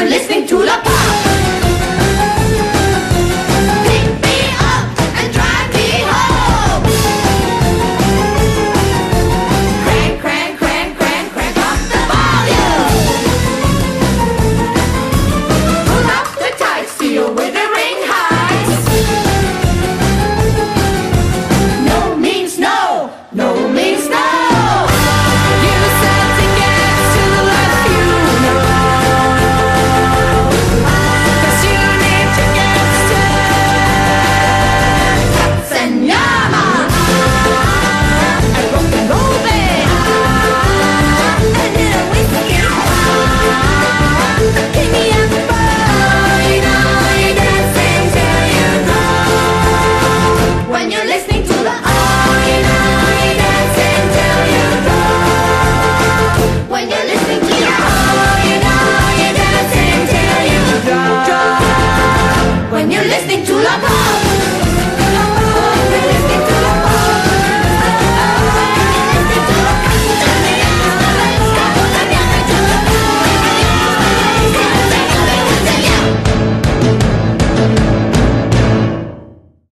You're listening You're listening to La Pop.